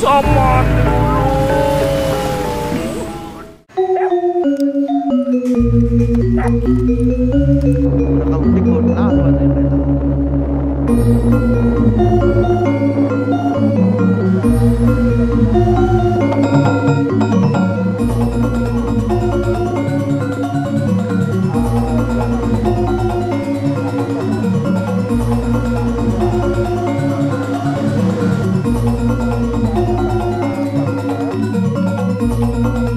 Someone Nakautik ko na ako. Ano yun? Thank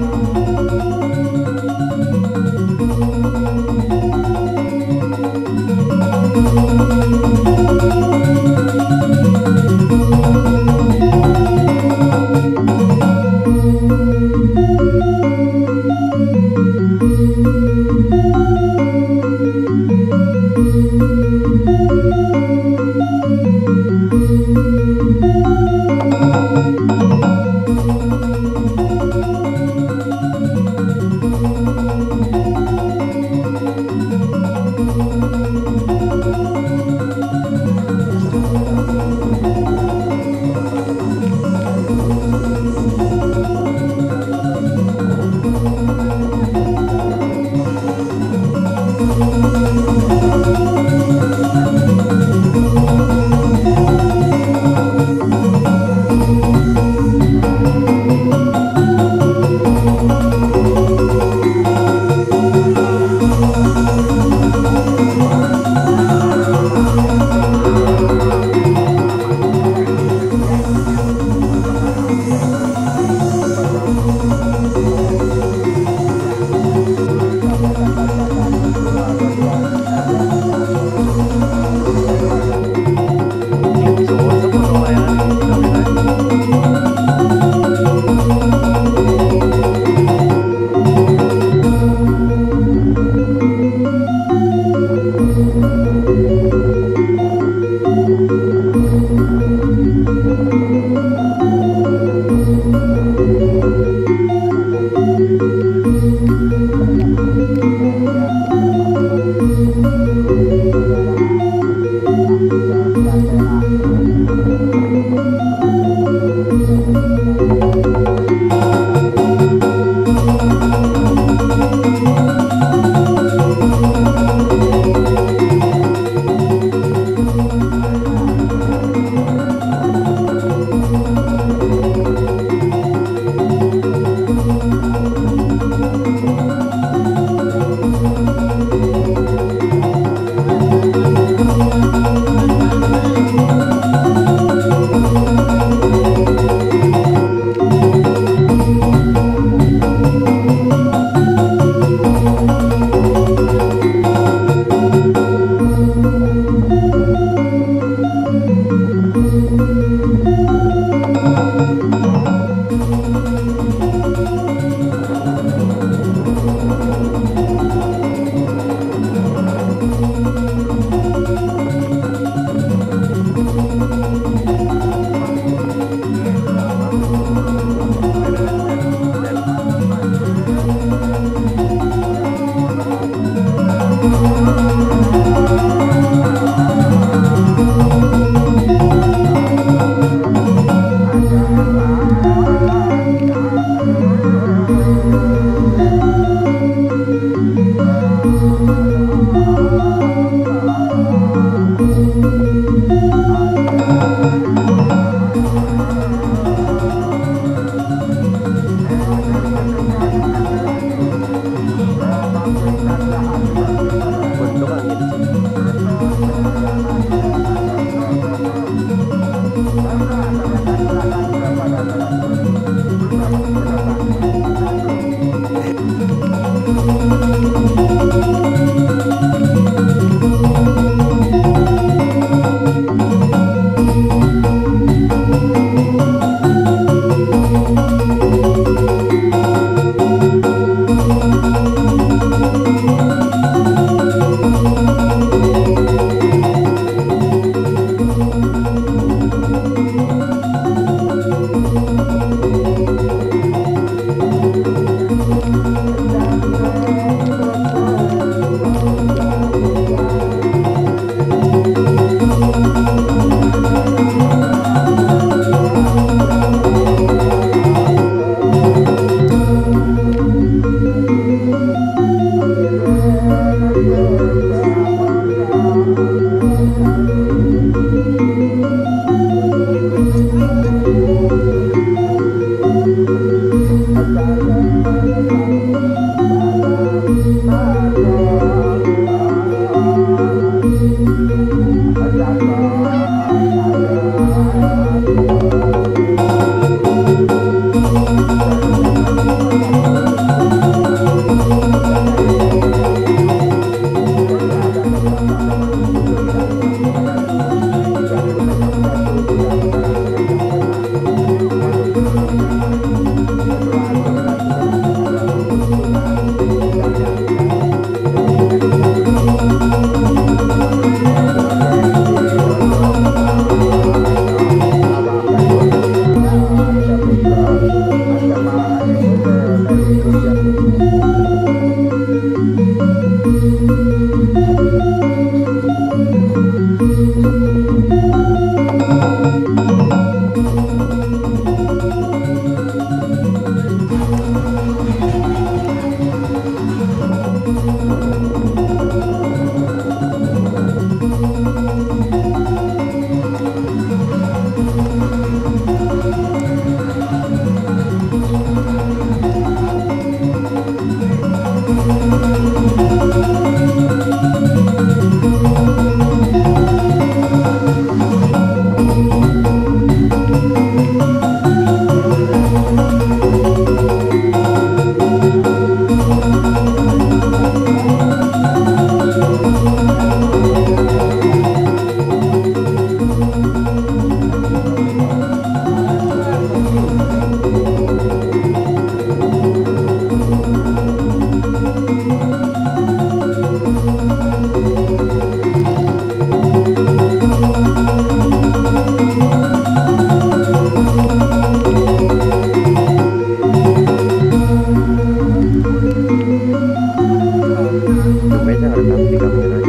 Yang ada.